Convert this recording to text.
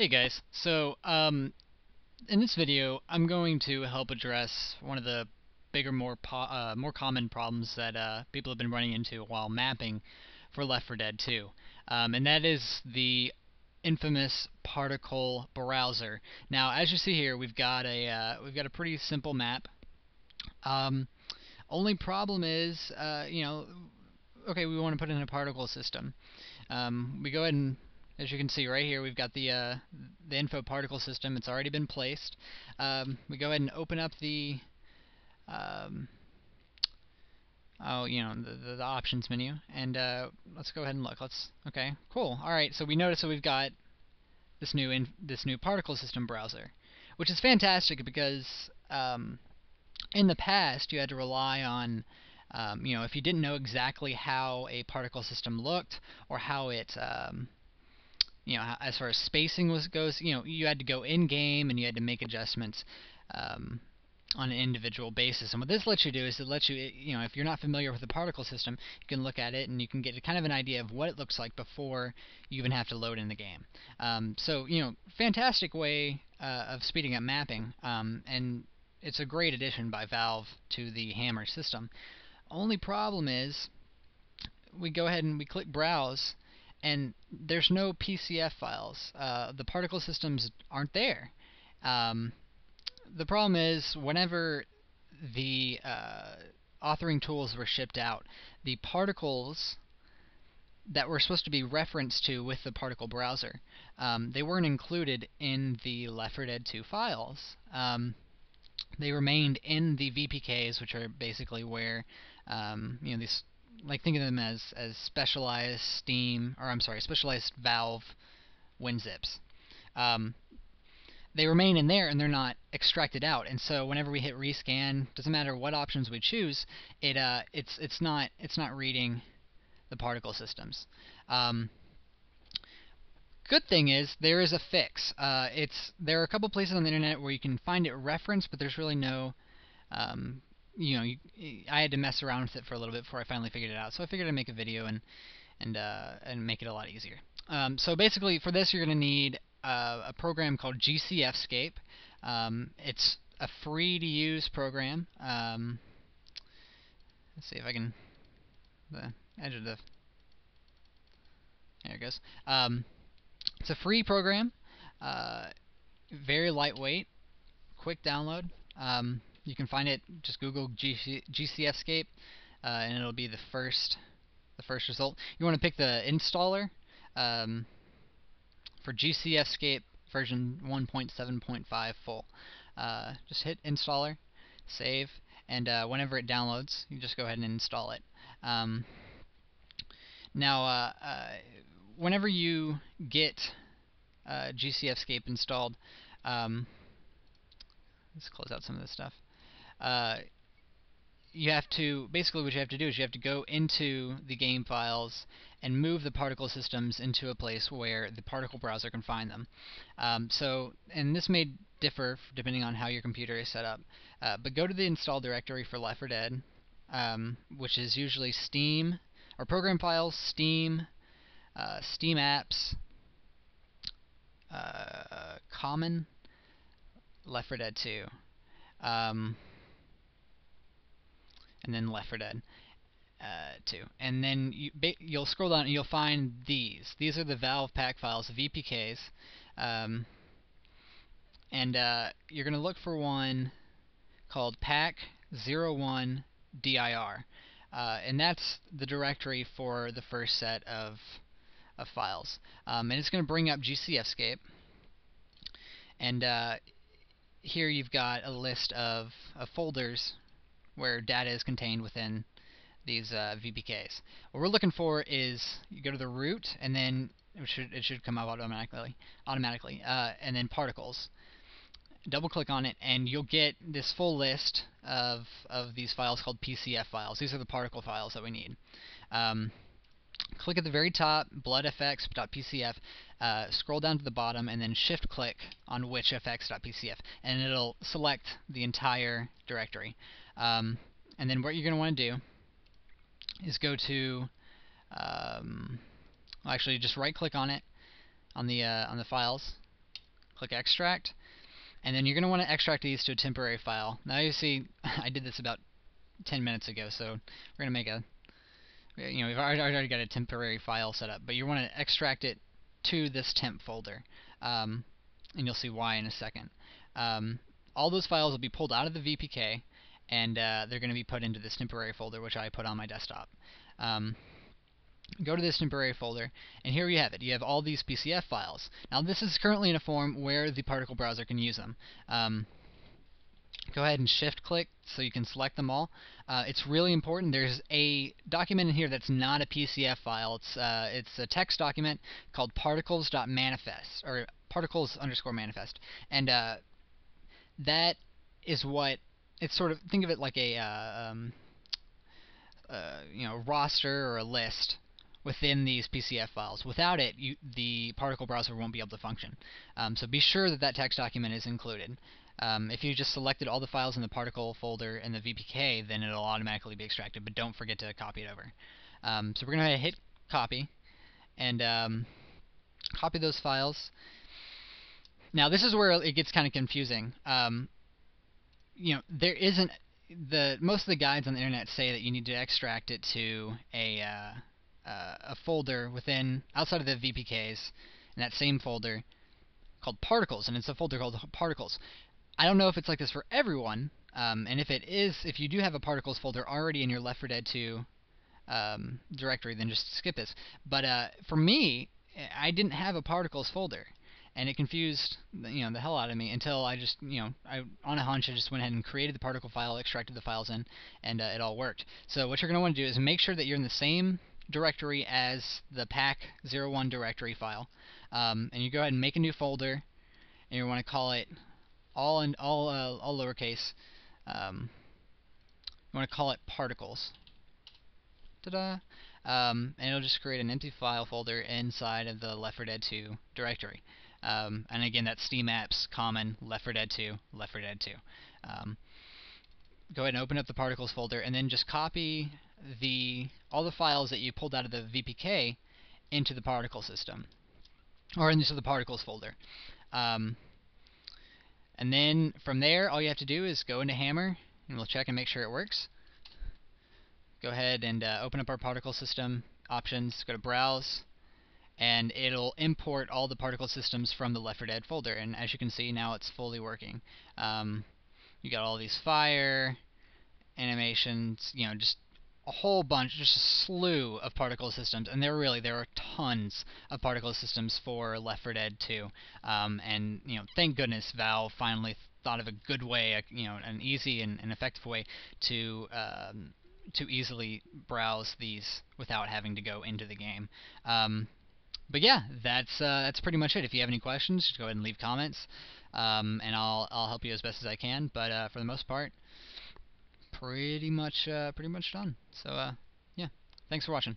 Hey guys, so um, in this video I'm going to help address one of the bigger, more uh, more common problems that uh, people have been running into while mapping for Left 4 Dead 2, um, and that is the infamous particle browser. Now, as you see here, we've got a uh, we've got a pretty simple map. Um, only problem is, uh, you know, okay, we want to put in a particle system. Um, we go ahead and as you can see right here, we've got the uh, the info particle system. It's already been placed. Um, we go ahead and open up the um, oh, you know, the, the, the options menu, and uh, let's go ahead and look. Let's okay, cool. All right, so we notice that we've got this new in, this new particle system browser, which is fantastic because um, in the past you had to rely on um, you know, if you didn't know exactly how a particle system looked or how it um, you know, as far as spacing was goes, you know, you had to go in game and you had to make adjustments um, on an individual basis. And what this lets you do is it lets you, you know, if you're not familiar with the particle system, you can look at it and you can get a kind of an idea of what it looks like before you even have to load in the game. Um, so, you know, fantastic way uh, of speeding up mapping, um, and it's a great addition by Valve to the Hammer system. Only problem is, we go ahead and we click Browse, and there's no PCF files. Uh, the particle systems aren't there. Um, the problem is whenever the uh, authoring tools were shipped out, the particles that were supposed to be referenced to with the particle browser, um, they weren't included in the Left 4 Dead 2 files. Um, they remained in the VPKs, which are basically where um, you know these like think of them as as specialized Steam or I'm sorry, specialized Valve WinZips. Um, they remain in there and they're not extracted out. And so whenever we hit rescan, doesn't matter what options we choose, it uh, it's it's not it's not reading the particle systems. Um, good thing is there is a fix. Uh, it's there are a couple places on the internet where you can find it referenced, but there's really no um, you know, you, I had to mess around with it for a little bit before I finally figured it out. So I figured I'd make a video and and uh, and make it a lot easier. Um, so basically, for this, you're going to need uh, a program called GCFscape. Um, it's a free-to-use program. Um, let's see if I can the edge of the there it goes. Um, it's a free program, uh, very lightweight, quick download. Um, you can find it. Just Google GC, GCFscape, uh, and it'll be the first the first result. You want to pick the installer um, for GCFscape version 1.7.5 full. Uh, just hit installer, save, and uh, whenever it downloads, you just go ahead and install it. Um, now, uh, uh whenever you get uh, GCFscape installed, um, let's close out some of this stuff uh, you have to basically what you have to do is you have to go into the game files and move the particle systems into a place where the particle browser can find them. Um, so, and this may differ depending on how your computer is set up. Uh, but go to the install directory for Left 4 Dead, um, which is usually Steam or program files, Steam, uh, Steam apps, uh, Common, Left 4 Dead 2. Um, and then Left 4 Dead uh, 2. And then you, you'll scroll down and you'll find these. These are the Valve pack files, VPKs. Um, and uh, you're going to look for one called pak01_dir. Uh, and that's the directory for the first set of, of files. Um, and it's going to bring up GCFscape. And uh, here you've got a list of, of folders where data is contained within these uh, VPKs. What we're looking for is you go to the root, and then it should it should come up automatically, automatically, uh, and then particles. Double click on it, and you'll get this full list of of these files called PCF files. These are the particle files that we need. Um, click at the very top, bloodfx.pcf, uh, scroll down to the bottom, and then shift click on witchfx.pcf, and it'll select the entire directory. Um, and then what you're going to want to do is go to, um, well actually just right click on it, on the, uh, on the files, click extract, and then you're going to want to extract these to a temporary file. Now you see, I did this about 10 minutes ago, so we're going to make a, you know, we've already got a temporary file set up, but you want to extract it to this temp folder, um, and you'll see why in a second. Um, all those files will be pulled out of the VPK, and uh, they're going to be put into this temporary folder, which I put on my desktop. Um, go to this temporary folder, and here you have it. You have all these PCF files. Now this is currently in a form where the particle browser can use them. Um, go ahead and shift click so you can select them all. Uh, it's really important. There's a document in here that's not a PCF file. It's uh, it's a text document called particles.manifest or particles underscore manifest, and uh, that is what it's sort of think of it like a uh, um, uh, you know roster or a list within these PCF files. Without it, you, the particle browser won't be able to function. Um, so be sure that that text document is included. Um, if you just selected all the files in the particle folder in the VPK, then it'll automatically be extracted, but don't forget to copy it over. Um, so we're going to hit copy, and um, copy those files. Now this is where it gets kind of confusing. Um, you know, there isn't the most of the guides on the internet say that you need to extract it to a uh, uh, a folder within outside of the VPKs in that same folder called particles, and it's a folder called particles. I don't know if it's like this for everyone, um, and if it is, if you do have a particles folder already in your Left 4 Dead 2 um, directory, then just skip this. But uh, for me, I didn't have a particles folder, and it confused you know the hell out of me until I just you know I on a hunch I just went ahead and created the particle file, extracted the files in, and uh, it all worked. So what you're going to want to do is make sure that you're in the same directory as the pak01 directory file. Um, and you go ahead and make a new folder, and you want to call it all in all uh, all lowercase. Um, you want to call it particles. Ta-da! Um, and it'll just create an empty file folder inside of the Left 4 Dead 2 directory. Um, and again, that's Steam Apps, Common, Left 4 Dead 2, Left 4 Dead 2. Um, go ahead and open up the particles folder, and then just copy the all the files that you pulled out of the VPK into the particle system, or into the particles folder. Um, and then from there, all you have to do is go into Hammer, and we'll check and make sure it works. Go ahead and uh, open up our particle system options, go to Browse, and it'll import all the particle systems from the Left 4 Dead folder. And as you can see, now it's fully working. Um, you got all these fire animations, you know, just a whole bunch, just a slew of particle systems, and there really there are tons of particle systems for Left 4 Dead 2. Um, and you know, thank goodness Valve finally thought of a good way, you know, an easy and, and effective way to um, to easily browse these without having to go into the game. Um, but yeah, that's uh, that's pretty much it. If you have any questions, just go ahead and leave comments, um, and I'll I'll help you as best as I can. But uh, for the most part, pretty much uh, pretty much done. So uh, yeah, thanks for watching.